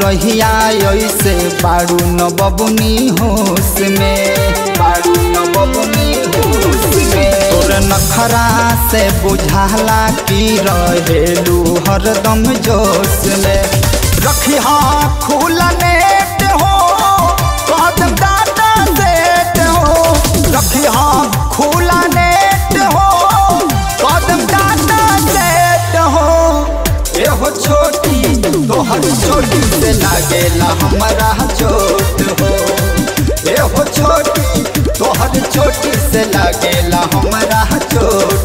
रहिया, ऐसे बारू न बबुनी होश में बारू न बबुनी तोर नखरा से बुझाला की रहेलू हरदम जोश में रखिया खुला नेट हो कदम दादा सेट हो। रखिया छोटी से लागेला हमारा चोट। हो छोटी तोहर छोटी से लागेला हमारा चोट।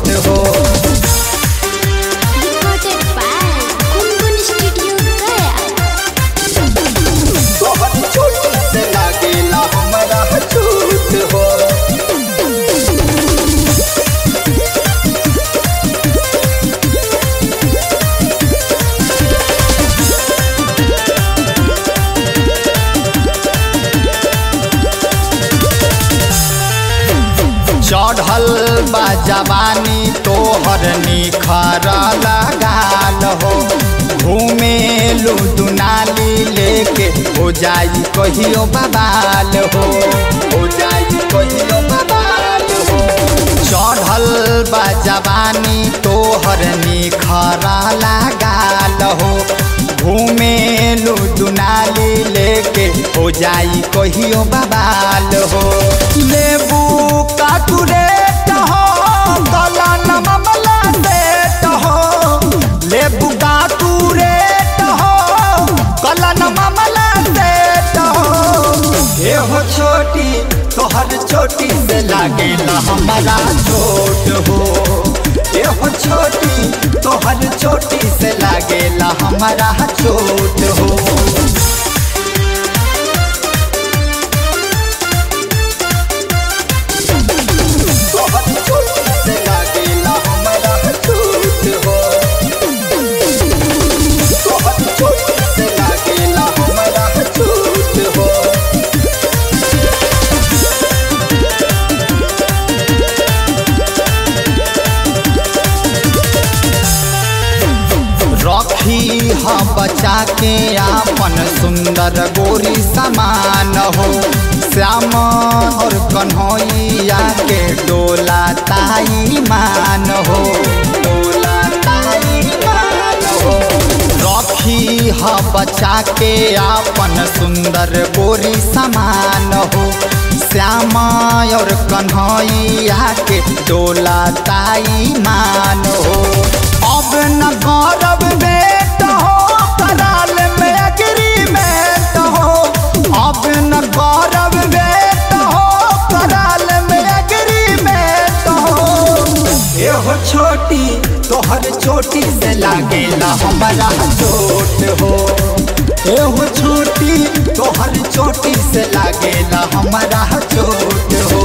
चढ़ल बा जवानी तोहर निखर लगाल हो। घूमे लू दुनाली लेके हो जाई कहियो बबाल हो। हो जाई कहियो बबाल हो। चढ़ल बा जवानी तोहर निखर लगाल हो। घूमे लू दुनाली लेके हो जाई कहियो बबाल हो। लेबू काटुरेट हो गला नमला सेट हो। लेबू काटुरेट हो गला नमला सेट हो। ए हो छोटी, तोहर छोटी से लागेला हमारा छोट हो। ए हो छोटी, तोहर छोटी से लागेला हमारा छोट हो। बचा के आपन सुंदर गोरी समान हो। श्याम और कन्हैया के डोला ताई मान हो। रखी बचा के आपन सुंदर गोरी समान हो। श्याम और कन्हैया के डोला ताई मान हो। अब न गौरव एहो छोटी तोहर चोटी से लागेला हमारा चोट हो। एहो छोटी तोहर चोटी से लागेला हमारा चोट हो।